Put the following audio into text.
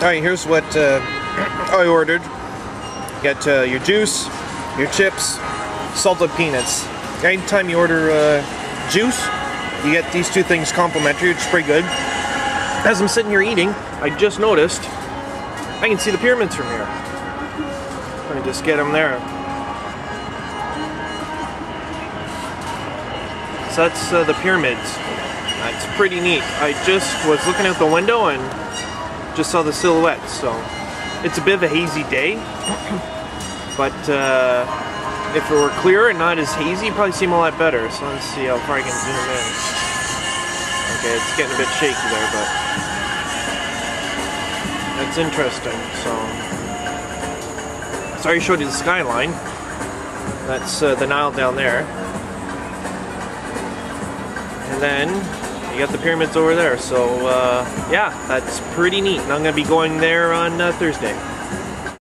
Alright, here's what uh, I ordered. You got uh, your juice, your chips, salted peanuts. Anytime you order uh, juice, you get these two things complimentary, which is pretty good. As I'm sitting here eating, I just noticed I can see the pyramids from here. Let me just get them there. So that's uh, the pyramids. That's pretty neat. I just was looking out the window and just saw the silhouettes. So it's a bit of a hazy day, but uh, if it were clear and not as hazy, it'd probably seem a lot better. So let's see how far I can zoom in. Okay, it's getting a bit shaky there, but that's interesting. So sorry, I showed you the skyline. That's uh, the Nile down there. And then got the pyramids over there. So uh, yeah, that's pretty neat. And I'm to be going there on uh, Thursday.